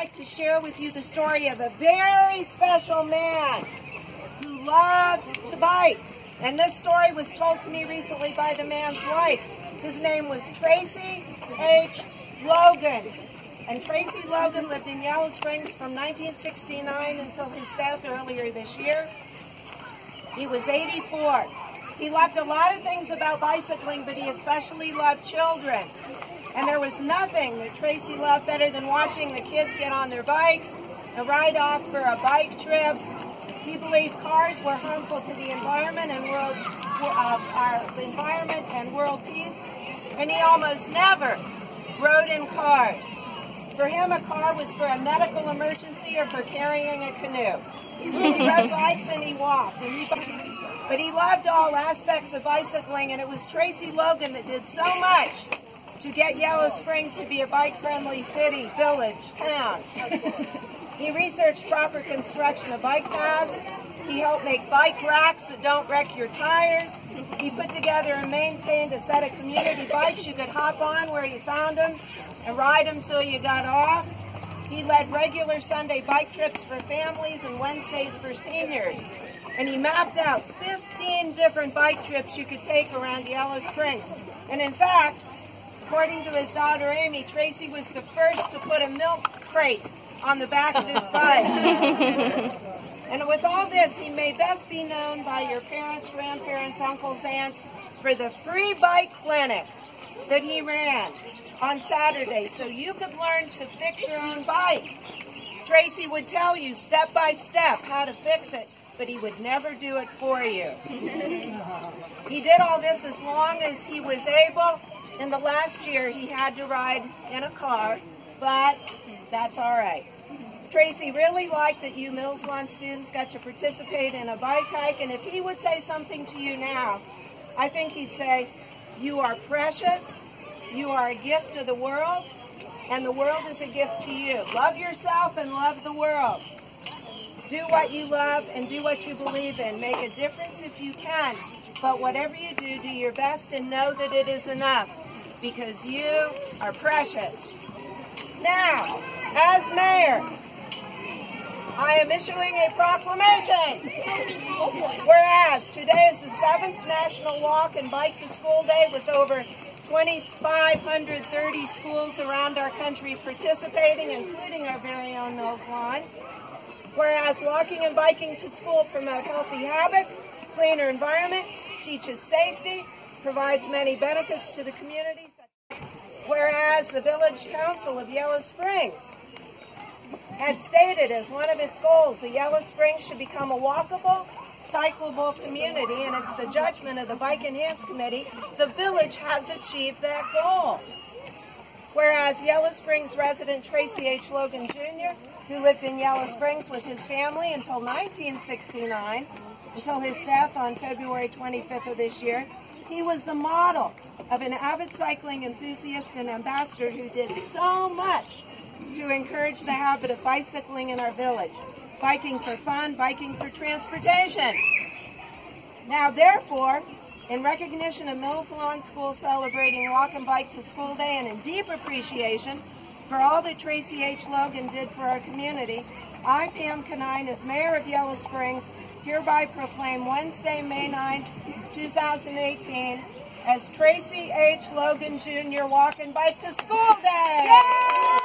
like to share with you the story of a very special man who loved to bike. And this story was told to me recently by the man's wife. His name was Tracy H. Logan. And Tracy Logan lived in Yellow Springs from 1969 until his death earlier this year. He was 84. He loved a lot of things about bicycling, but he especially loved children. And there was nothing that Tracy loved better than watching the kids get on their bikes and ride off for a bike trip. He believed cars were harmful to the environment and world, uh, our environment and world peace. And he almost never rode in cars. For him, a car was for a medical emergency or for carrying a canoe. He rode bikes and he walked. And he, but he loved all aspects of bicycling, and it was Tracy Logan that did so much to get Yellow Springs to be a bike-friendly city, village, town. he researched proper construction of bike paths. He helped make bike racks that don't wreck your tires. He put together and maintained a set of community bikes you could hop on where you found them and ride them till you got off. He led regular Sunday bike trips for families and Wednesdays for seniors. And he mapped out 15 different bike trips you could take around Yellow Springs. And in fact, According to his daughter Amy, Tracy was the first to put a milk crate on the back of his bike. and with all this, he may best be known by your parents, grandparents, uncles, aunts for the free bike clinic that he ran on Saturday so you could learn to fix your own bike. Tracy would tell you step by step how to fix it, but he would never do it for you. he did all this as long as he was able in the last year, he had to ride in a car, but that's all right. Tracy really liked that you Mills Lawn students got to participate in a bike hike, and if he would say something to you now, I think he'd say, you are precious, you are a gift to the world, and the world is a gift to you. Love yourself and love the world. Do what you love and do what you believe in. Make a difference if you can. But whatever you do, do your best and know that it is enough because you are precious. Now, as mayor, I am issuing a proclamation. Whereas today is the seventh National Walk and Bike to School Day with over 2,530 schools around our country participating, including our very own Mills Lawn. Whereas walking and biking to school promote healthy habits, cleaner environment, teaches safety, provides many benefits to the community. Whereas the Village Council of Yellow Springs had stated as one of its goals, the Yellow Springs should become a walkable, cyclable community, and it's the judgment of the Bike Enhance Committee, the village has achieved that goal. Whereas Yellow Springs resident Tracy H. Logan Jr., who lived in Yellow Springs with his family until 1969, until his death on February 25th of this year, he was the model of an avid cycling enthusiast and ambassador who did so much to encourage the habit of bicycling in our village. Biking for fun, biking for transportation. Now, therefore, in recognition of Mills Lawn School celebrating Walk and Bike to School Day and in deep appreciation for all that Tracy H. Logan did for our community, I, Pam Conine, as Mayor of Yellow Springs, hereby proclaim Wednesday, May 9, 2018 as Tracy H. Logan Jr. Walk and Bike to School Day. Yay!